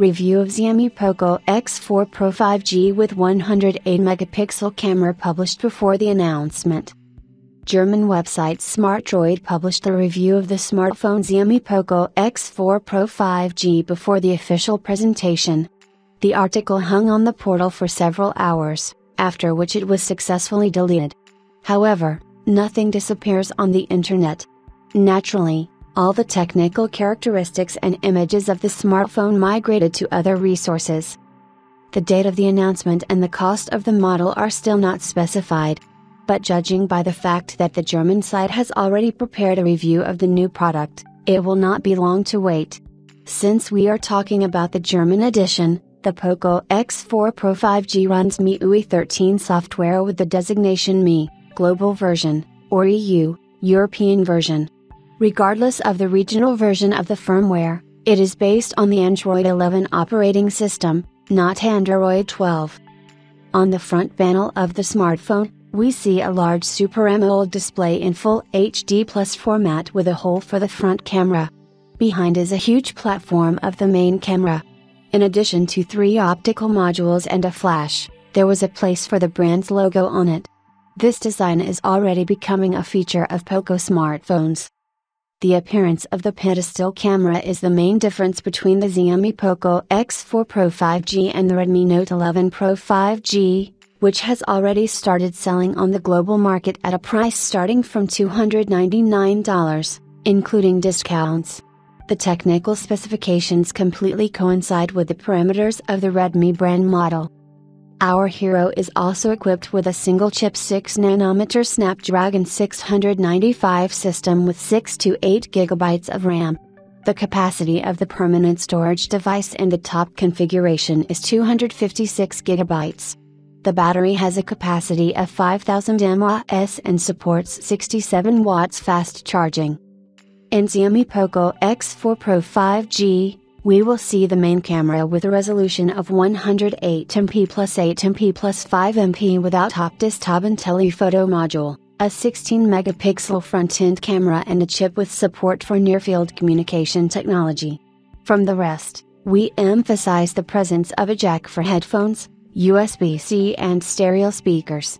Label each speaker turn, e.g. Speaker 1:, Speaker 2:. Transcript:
Speaker 1: Review of Xiaomi Poco X4 Pro 5G with 108 megapixel camera published before the announcement. German website SmartDroid published a review of the smartphone Xiaomi Poco X4 Pro 5G before the official presentation. The article hung on the portal for several hours, after which it was successfully deleted. However, nothing disappears on the internet. Naturally, all the technical characteristics and images of the smartphone migrated to other resources. The date of the announcement and the cost of the model are still not specified but judging by the fact that the German site has already prepared a review of the new product, it will not be long to wait. Since we are talking about the German edition, the Poco X4 Pro 5G runs MIUI 13 software with the designation MI, Global Version, or EU, European Version. Regardless of the regional version of the firmware, it is based on the Android 11 operating system, not Android 12. On the front panel of the smartphone, we see a large Super AMOLED display in Full HD Plus format with a hole for the front camera. Behind is a huge platform of the main camera. In addition to three optical modules and a flash, there was a place for the brand's logo on it. This design is already becoming a feature of Poco smartphones. The appearance of the pedestal camera is the main difference between the Xiaomi Poco X4 Pro 5G and the Redmi Note 11 Pro 5G, which has already started selling on the global market at a price starting from $299, including discounts. The technical specifications completely coincide with the parameters of the Redmi brand model. Our Hero is also equipped with a single chip 6nm Snapdragon 695 system with 6 to 8 GB of RAM. The capacity of the permanent storage device in the top configuration is 256 GB. The battery has a capacity of 5000 mAh and supports 67 watts fast charging. In Xiaomi Poco X4 Pro 5G, we will see the main camera with a resolution of 108MP plus 8MP plus 5MP without OptiStab and telephoto module, a 16 megapixel front end camera and a chip with support for near field communication technology. From the rest, we emphasize the presence of a jack for headphones, USB-C and stereo speakers.